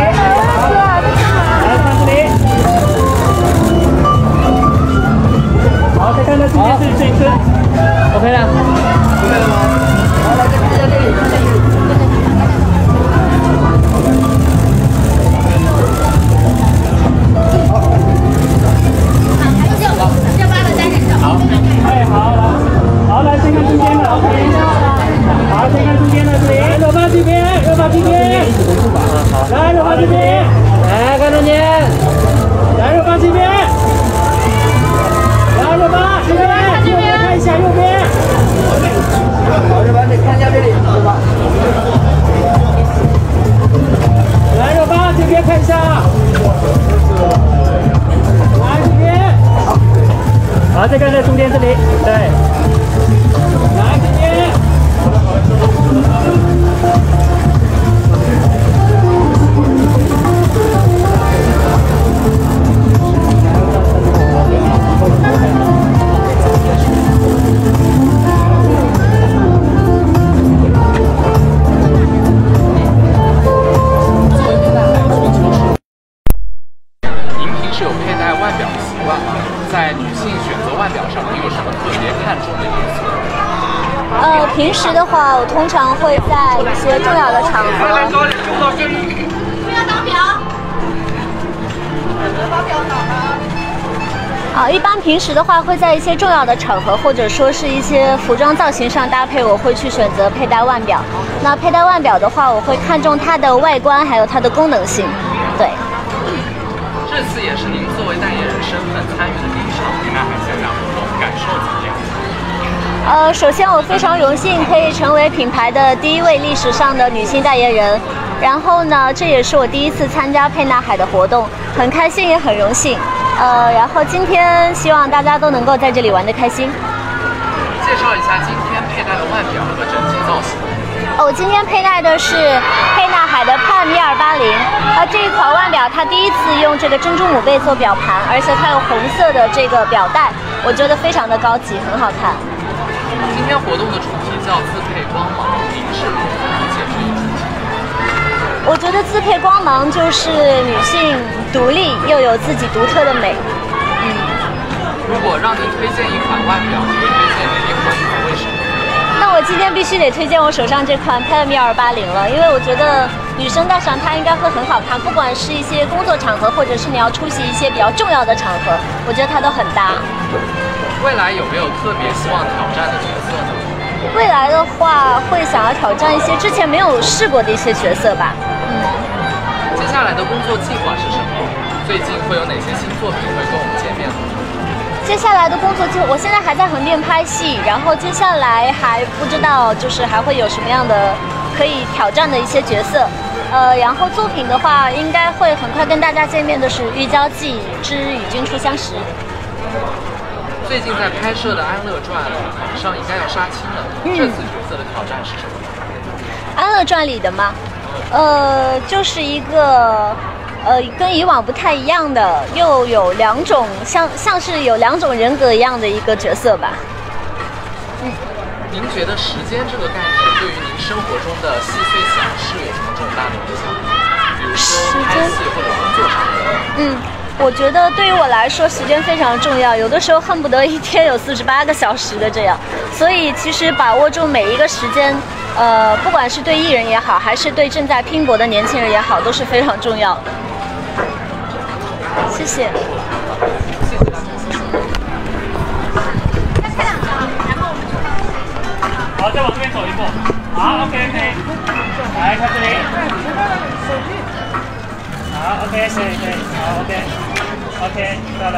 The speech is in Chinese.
来这边，来，看中间，来，热巴这边，来，热巴这边，右边看一下右边。好，热巴，你看一下这里，热巴。来，热巴这边看一下。来这边。好，再看在中间这里，对，佩戴腕表的习惯吗？在女性选择腕表上，你有什么特别看重的因素？呃，平时的话，我通常会在一些重要的场合。不要当表。把表打开。啊，一般平时的话会在一些重要的场合，或者说是一些服装造型上搭配，我会去选择佩戴腕表。那佩戴腕表的话，我会看重它的外观，还有它的功能性。对，也是您作为代言人身份参与的第一场佩戴海线展活动，感受怎么样？呃，首先我非常荣幸可以成为品牌的第一位历史上的女性代言人。然后呢，这也是我第一次参加沛纳海的活动，很开心也很荣幸。呃，然后今天希望大家都能够在这里玩得开心。介绍一下今天佩戴的腕表和整体造型。哦，今天佩戴的是沛纳海的帕米尔款腕表它第一次用这个珍珠母贝做表盘，而且它有红色的这个表带，我觉得非常的高级，很好看。今天活动的主题叫自配光芒，您是如何理解这一主题？我觉得自配光芒就是女性独立又有自己独特的美。嗯如果让您推荐一款腕表，你会推荐哪一款？为什么？那我今天必须得推荐我手上这款佩米二八零了，因为我觉得女生戴上它应该会很好看，不管是一些工作场合，或者是你要出席一些比较重要的场合，我觉得它都很搭。未来有没有特别希望挑战的角色呢？未来的话，会想要挑战一些之前没有试过的一些角色吧。嗯接下来的工作计划是什么？最近会有哪些新作品会跟我们见面呢？接下来的工作就我现在还在横店拍戏，然后接下来还不知道就是还会有什么样的可以挑战的一些角色。呃，然后作品的话，应该会很快跟大家见面的是《玉娇记之与君初相识》。最近在拍摄的《安乐传》马上应该要杀青了，嗯这次角色的挑战是什么？《安乐传》里的吗？呃，就是一个呃跟以往不太一样的，又有两种像像是有两种人格一样的一个角色吧。嗯您觉得时间这个概念对于您生活中的细碎小事有什么重大的影响吗？比如说拍戏或者工作上的。嗯，我觉得对于我来说，时间非常重要，有的时候恨不得一天有四十八个小时的这样。所以其实把握住每一个时间，呃，不管是对艺人也好，还是对正在拼搏的年轻人也好，都是非常重要的。谢谢，谢谢谢谢。再拍两张，然后我们就。好，再往这边走一步。好，OK OK。来，看这里。手机。好，OK 可 OK OK OK OK，来了。